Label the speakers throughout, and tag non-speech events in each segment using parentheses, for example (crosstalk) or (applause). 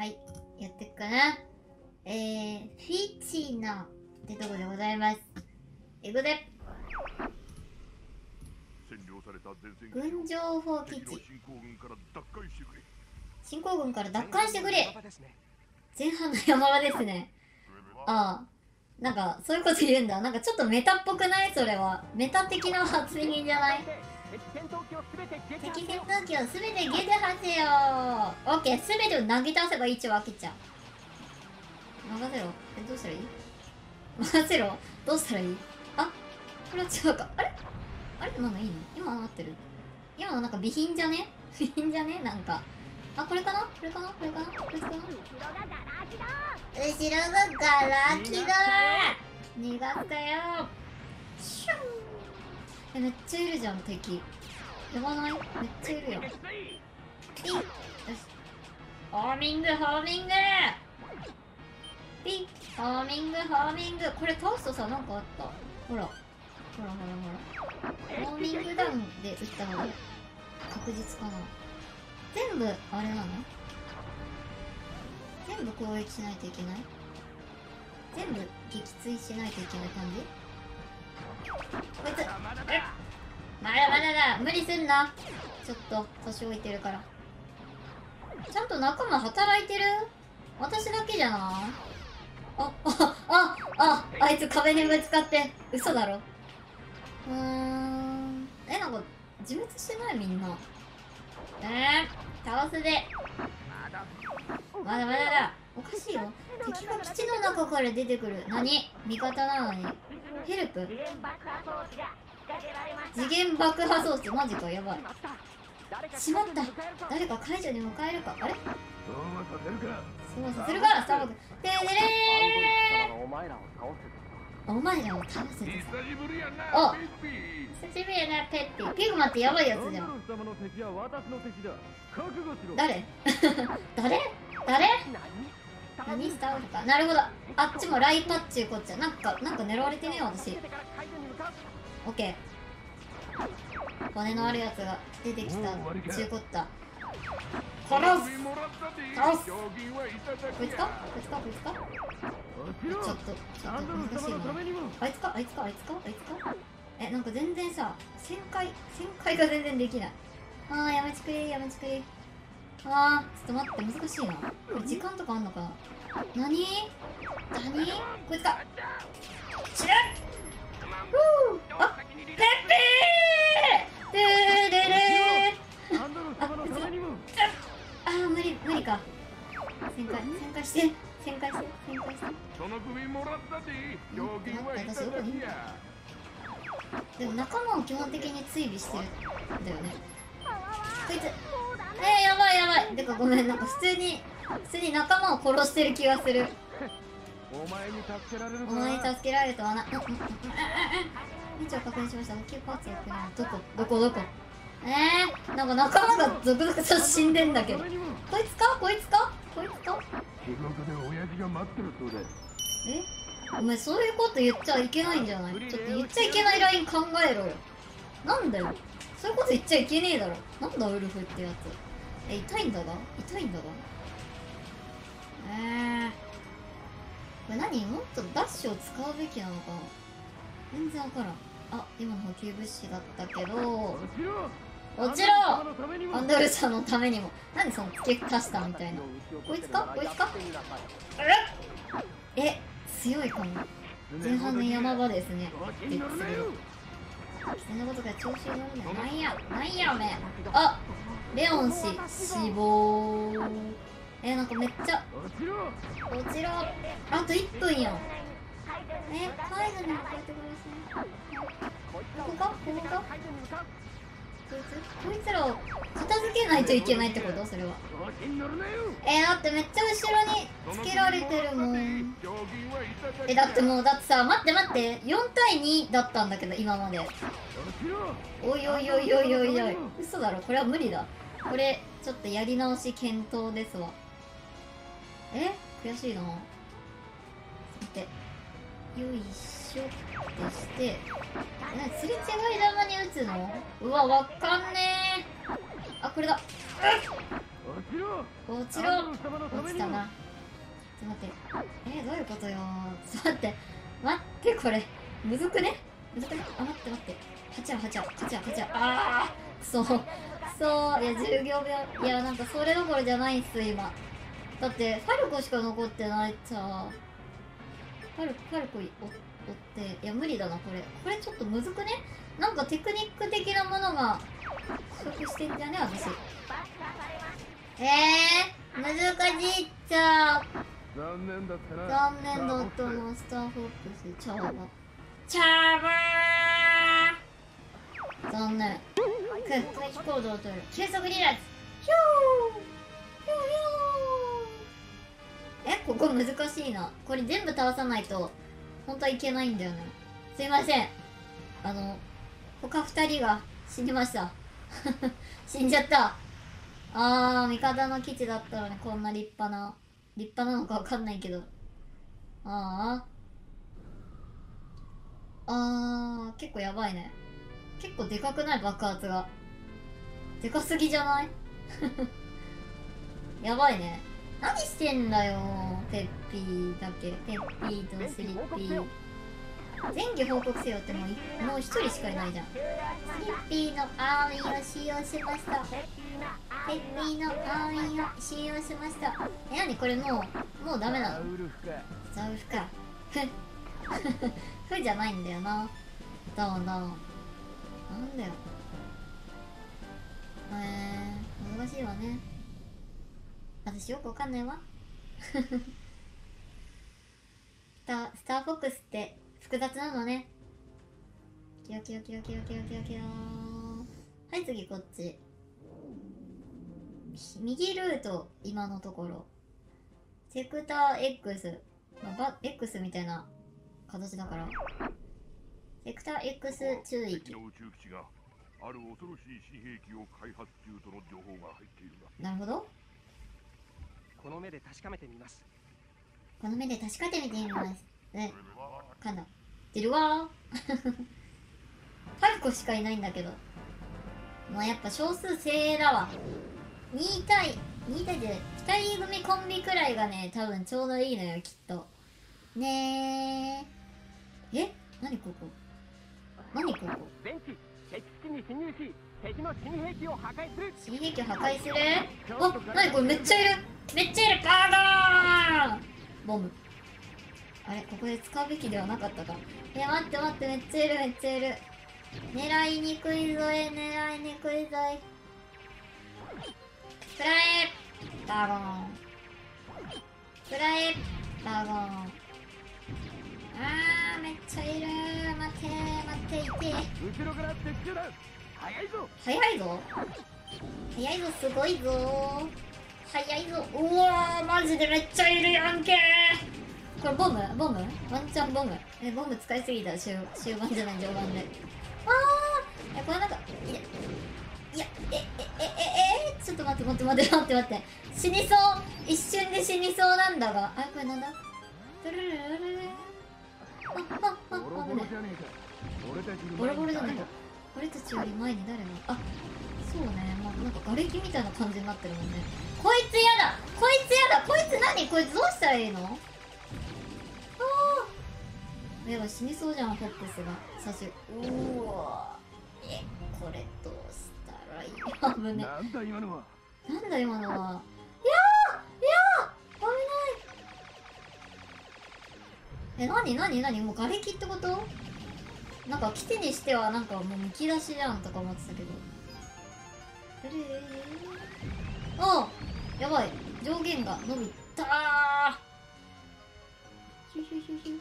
Speaker 1: はい、やっていくかな。えー、フィチーナってとこでございます。英語で、
Speaker 2: 占領された前線
Speaker 1: 軍情報基地、
Speaker 2: 侵攻軍から奪還してくれ
Speaker 1: 侵攻軍から奪還してくれ
Speaker 3: 山場ですね
Speaker 1: 前半の山場ですね。ああ、なんか、そういうこと言うんだ。なんかちょっとメタっぽくない？それは。メタ的な発言じゃない？
Speaker 3: 敵戦闘機をすべて撃破
Speaker 1: 敵戦闘機をすべて撃破せよ。オッケー、すべてを投げ倒せば一応開けちゃう。任せろ。え、どうしたらいい？任せろ。どうしたらいい？あ、これは違うか。あれ？あれ？なんだいいの？今の合ってる。今のなんか備品じゃね？備品じゃね？なんか。あ、これかな？これかな？これかな？これかな？後ろがガラ空きだ。逃がすかよ。シュン。めっちゃいるじゃん敵。やばない？めっちゃいるよピッ。よしホーミングホーミング。ピッ。ホーミングホーミング。これ倒すとさなんかあった？ほら。ほらほらほら。ホーミングダウンで撃った方が確実かな。全部あれなの？全部攻撃しないといけない？全部撃墜しないといけない感じ？こいつ。えっ？まだまだだ。無理すんな。ちょっと年老いてるから。ちゃんと仲間働いてる？私だけじゃない？あああああいつ壁にぶつかって嘘だろ？うーん。えなんか自滅してない？みんな。えー、倒すで。まだまだだ。おかしいよ。敵が基地の中から出てくる。何？味方なのに。ヘルプ？次元爆破装置マジかやばい。しまった。誰か解除に迎えるか。あれ？
Speaker 2: そうさせるか
Speaker 1: そうさせるからスターバックてれれ
Speaker 3: お前らを倒せ
Speaker 1: ーお前らを倒せてさお久しぶりやなペッピー。ピグマってやばいやつじゃん。誰？(laughs) 誰？誰？何スターフか。なるほど。あっちもライパッチューこっちゃなんかなんか狙われてねえ私。オッケー。骨のあるやつが出てきた。中古った。殺す。
Speaker 2: もらったで
Speaker 1: 倒す。こいつか？こいつか？こいつか？ちょっとちょっと難しいな。あいつか？あいつか？あいつか？あいつか？えなんか全然さ旋回旋回が全然できない。あーやめちくれ。やめちくれ。あーちょっと待って。難しいな。これ時間とかあんのかな？何？何？こいつか？知らん。ふうあペッピー。でー。でれー。
Speaker 4: アンドル様のためにも
Speaker 1: あ無理無理か旋回旋回して旋回して旋回して
Speaker 2: その首もらったで賞金はいただきや
Speaker 1: でも仲間を基本的に追尾してるんだよねこいつえー、やばいやばいてかごめんなんか普通に普通に仲間を殺してる気がする
Speaker 4: お前に助けられる
Speaker 1: お前に助けられるとはな位置を確認しました。補給パーツやってないどこ？どこ？どこ？えー、なんか仲間が続々と死んでんだけど。こいつか？こいつか？こいつか？
Speaker 2: 地獄で親父が待ってるそうだ
Speaker 1: え？お前そういうこと言っちゃいけないんじゃない？ちょっと言っちゃいけないライン考えろよ。なんだよ。そういうこと言っちゃいけねえだろ。なんだウルフってやつ。え痛いんだが？痛いんだが？えー、これ何？もっとダッシュを使うべきなのかな？全然わからんあ今の補給物資だったけど
Speaker 4: 落ちろ！アンドル
Speaker 1: さんのためにも。何その付け足したみたいな。こいつか？こいつか？え？強いかも。前半の山場ですね。
Speaker 4: 調子に。乗るなよ
Speaker 1: そんなことが調子に乗るんだなんや？なんやおめえ。あ！レオン氏死亡。えなんかめっちゃ。
Speaker 4: 落ちろ。
Speaker 1: 落ちろあと1分やんえ介護に向かってくださいここかここかこいつこいつらを片付けないといけないってことそれはえだってめっちゃ後ろにつけられてるもんえだってもうだってさ待って待って4対2だったんだけど今までおいおいおいおいおいおい嘘だろこれは無理だこれちょっとやり直し検討ですわえ悔しいなよいしょ。って。してすれ違いざまに打つの？うわわかんねえ。あこれだ。
Speaker 4: 落
Speaker 1: ちろ。落ちたな。ちょっと待って。えー、どういうことよ。ちょっと待って。待ってこれ。むずくね？むずくね？あ待って待って。8話8話8話8話ああくそ。くそ。いや10秒秒。いやなんかそれどころじゃないっす今。だってファルコしか残ってないっちゃ。ちゃファルファルコ追っていや無理だなこれ。これちょっとむずくね？なんかテクニック的なものが不足してんじゃね私。えー、難しいっちゃ。
Speaker 4: 残念だったな。
Speaker 1: 残念だったな。スターフォックスチャーバ。チャーバー。残念。く回避行動を取る。急速離脱。ヒューヒューヒュー。えここ難しいな。これ全部倒さないと本当はいけないんだよね。すいません。あの他二人が死にました。(laughs) 死んじゃった。あー味方の基地だったのにこんな立派な立派なのかわかんないけど。あああー結構やばいね。結構でかくない？爆発が。でかすぎじゃない？(laughs) やばいね。何してんだよ。ペッピーだけ。ペッピーとスリッピー。前期報告せよってもうもう一人しかいないじゃん。スリッピーのアーミンを使用しました。ペッピーのアーミンを使用しました。え何これもうもうダメなの？
Speaker 4: ザウルフか。
Speaker 1: ザウフかふふじゃないんだよな。どうどうなんだよ。えー、難しいわね。私よくわかんないわ。(laughs) スタスターフォックスって複雑なのね。キヨキヨキヨキヨキヨキヨキヨはい次こっち。右ルート今のところ。セクター X まあ、バ X みたいな形だから。セクター X 注意。
Speaker 2: 敵の宇宙基地がある恐ろしい新兵器を開発中との情報が入っているが。
Speaker 1: なるほど
Speaker 3: この目で確かめてみます。
Speaker 1: この目で確かめてみます。え噛ん。だ出るわ。ーファルコしかいないんだけど。まあやっぱ少数精鋭だわ。2対2対で2人組コンビくらいがね多分ちょうどいいのよきっと。ねー。え？何ここ？何ここ？
Speaker 3: 電気敵基地に侵入し敵の新兵器を破壊する。
Speaker 1: 新兵器を破壊する？あ、なにこれめっちゃいる。めっちゃいる。ガードン！ボム。あれここで使うべきではなかったか。え待って待ってめっちゃいるめっちゃいる。狙いにくいぞえ狙いにくいぞえ。くらえダゴン。くらえダゴン。あーめっちゃいる。待って待っていて。
Speaker 4: 後ろから敵中だ早いぞ。
Speaker 1: 早いぞ。すごいぞ。早いぞ。うわマジでめっちゃいるやんけ。これボム？ボム？ワンチャンボム？えボム使いすぎた終終盤じゃない序盤で。あーえこれなんかいやいやえええええちょっと待って待って待って待って。待って死にそう。一瞬で死にそうなんだが。あこれなんだ？トゥルルルルルルあああ
Speaker 4: ボロボロじゃねえか俺たち
Speaker 1: ボロボロじゃないか俺たちより前に誰があそうね。まあなんか瓦礫みたいな感じになってるもんね。こいつやだ。こいつやだ。こいつ何？こいつどうしたらいいの？ああやばい死にそうじゃんフォックスが。最初うわえこれどうしたらいい？危ね
Speaker 4: なんだ今のは？
Speaker 1: なんだ今のは？いやーいやー。危ない。え何？何？何？もう瓦礫ってこと？なんか基地にしてはなんかもうむき出しじゃんとか思ってたけど。えれあやばい。上限が伸びた。ー。ヒュヒュヒュヒュ。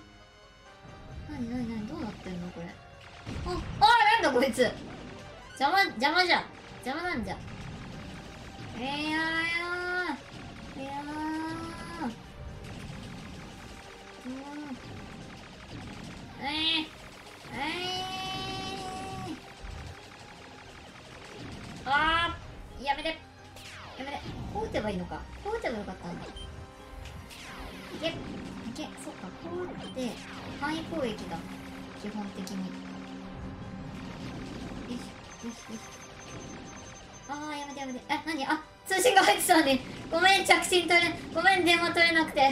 Speaker 1: 何何何？どうなってんのこれ？ああなんだこいつ。邪魔邪魔じゃ。ん邪魔なんじゃ。いやーいやー。いやー。うんえいえいあーやめて。やめて。こう打てばいいのか。こう打てばよかったんだ。いけ。いけ。そっか。こう打って範囲攻撃だ。基本的に。よしよしよし。あーやめてやめて。あ何？あ通信が入ってたのに。ごめん着信取れごめん電話取れなくて。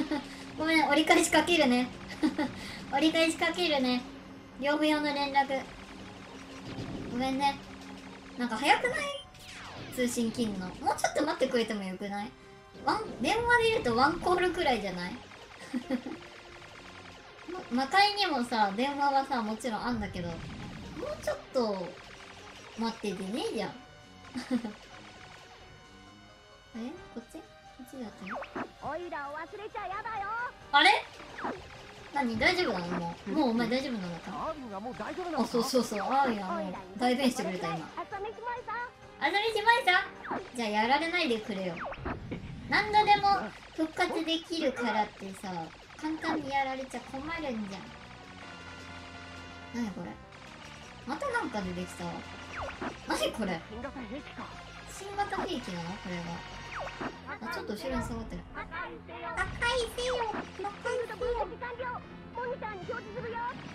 Speaker 1: (laughs) ごめん折り返しかけるね。折り返しかけるね。(laughs) 業務用の連絡。ごめんね。なんか早くない？通信切るのもうちょっと待ってくれてもよくない？ワン電話で言うとワンコールくらいじゃない？(laughs) ま魔界にもさ電話はさもちろんあんだけどもうちょっと待っててねえじゃん。(laughs) えこっち？こっちだったよ
Speaker 5: おいらを忘れちゃやだよ。
Speaker 1: あれ？何？大丈夫なの？もうもうお前大丈夫なのか？あそうそうそう。あーやもう代弁してくれた今。
Speaker 5: 朝飯前さ
Speaker 1: あざみしまいさじゃあやられないでくれよ。何度でも復活できるからってさ簡単にやられちゃ困るんじゃん。何これ？またなんか出てきた？わ何これ？
Speaker 3: 新型兵器か。
Speaker 1: 新型兵器なの？これはあちょっと後ろに下がってる。
Speaker 5: 破壊せよ。
Speaker 1: 破壊せよ。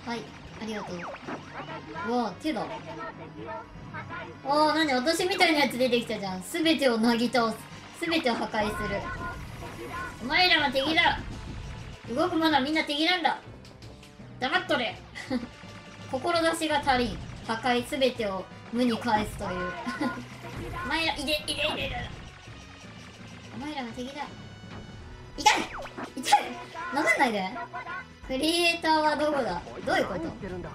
Speaker 1: はいありがとう。
Speaker 5: 私は
Speaker 1: うわ手だ。おー何私みたいなやつ出てきたじゃん。全てをなぎ倒す。全てを破壊する。お前らは敵だ。動くものはみんな敵なんだ。黙っとれ。(laughs) 志が足りん。破壊全てを無に返すという。(laughs) お前らいでいでいでいでお前らは敵だ。痛い痛い。殴んないで。クリエイターはどこだ？どういうこと？
Speaker 3: 何言ってるんだ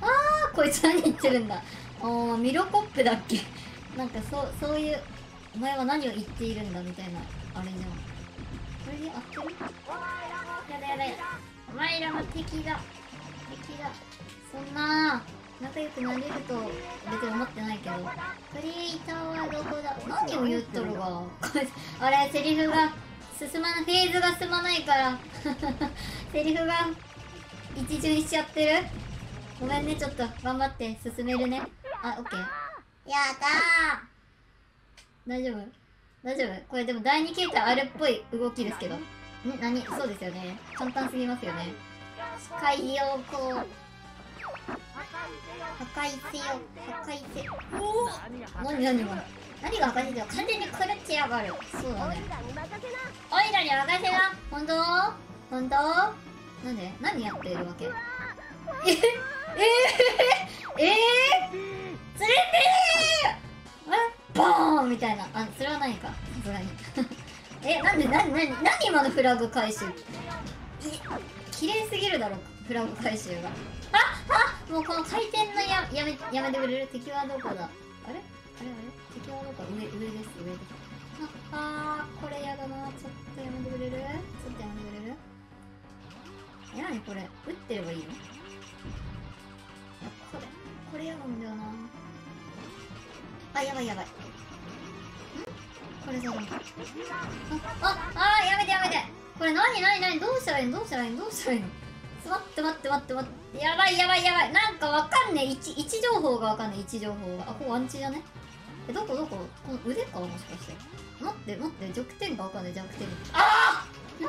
Speaker 1: あこいつ何言ってるんだ。あーミロコップだっけ？なんかそうそういうお前は何を言っているんだみたいなあれじゃん。これで合ってる？やだやだお前らは敵だ。敵だ。そんな仲良くなれると別に思ってないけどクリエイターはどこだ何を言っとるが？(laughs) あれセリフが進まないフェーズが進まないから。(laughs) セリフが一巡しちゃってる？ごめんねちょっと頑張って進めるね。あオッケー。やったー。大丈夫？大丈夫？これでも第2形態あるっぽい動きですけど。ん？何？そうですよね。簡単すぎますよね。海洋こう破壊せよ破壊せよおお何何が何が破壊せよ完全に狂ってやがるそうだね
Speaker 5: おいらに任せな
Speaker 1: おいらに任せな本当本当なんで何やってるわけえええええ釣れてーえボーンみたいなあそれはないかさすがにえなんでなになに何今のフラグ回収い綺麗すぎるだろフラグ回収が？ああもうこの回転のややめやめてくれる？敵はどこだ？あれ？あれ？あれ敵はどこ？上上です。上です。ああーこれやだな。ちょっとやめてくれる？ちょっとやめてくれる？え何これ。打ってればいいの？これこれ嫌なんだよな。あやばいやばい。んこれじゃダメあああーやめてやめて。これ何？何？何？どうしたらいいの？どうしたらいいの？どうしたらいいの？待って待って待って待って。やばいやばいやばい。なんかわかんねえ。位置情報がわかんねえ。位置情報が。あここワンチじゃね？えどこ？どこ？この腕か？もしかして。待って待って。弱点がわかんない弱点。あー！あ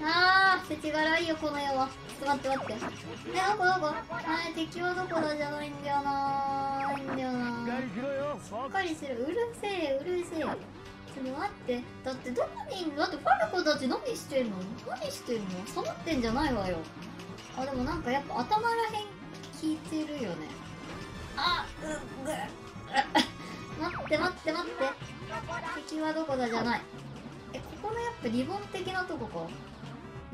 Speaker 1: ー！あー！世知辛いよこの世は。ちょっと待って待って。えどこ？どこ？あー敵はどこだ？じゃないんだよなないんだよな
Speaker 4: しっかりしろよ
Speaker 1: しっかりする。うるせえうるせえ。ちょっと待って。だってどこにだってファルコたち何してんの？何してんの？サボってんじゃないわよ。あでもなんかやっぱ頭らへん効いてるよね。あうっぐっ。待って待って待って。敵はどこだじゃない。えここのやっぱリボン的なとこか？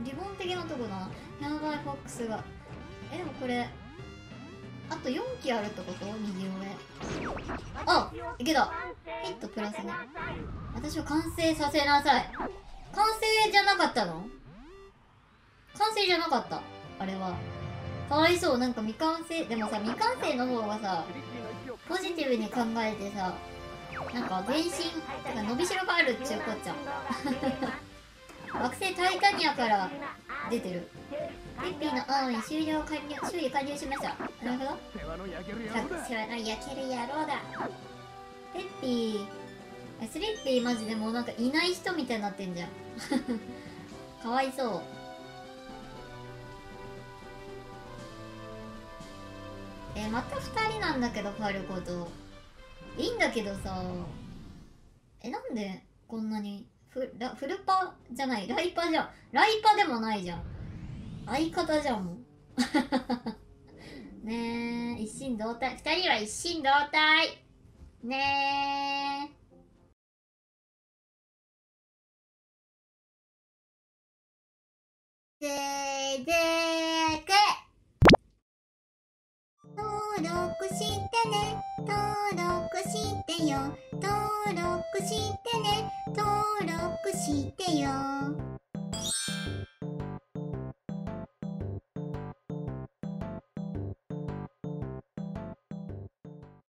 Speaker 1: リボン的なとこだな。やばいフォックスが。えでもこれあと4機あるってこと？右上。あいけた。ヒットプラスね。私を完成させなさい。完成じゃなかったの？完成じゃなかった。あれは。かわいそう。なんか未完成。でもさ未完成の方がさポジティブに考えてさなんか全身てか伸びしろがあるっちゅうこっちゃ。ん (laughs) 惑星タイタニアから出てる。ペッピーの青に終了完了修理完了しました。なるほど。
Speaker 4: 世話の焼ける野郎だ。
Speaker 1: 知らない焼ける野郎だ。ペッピーえスリッピーマジでもうなんかいない人みたいになってんじゃん。(laughs) かわいそう。えまた2人なんだけどファルコと。いいんだけどさ。えなんでこんなにフラフルパじゃない。ライパじゃん。ライパでもないじゃん相方じゃん。(laughs) ねえ一心同体。二人は一心同体。ねえ。ぜぜく。登録してね。登録してよ。登録してね。登録してよ。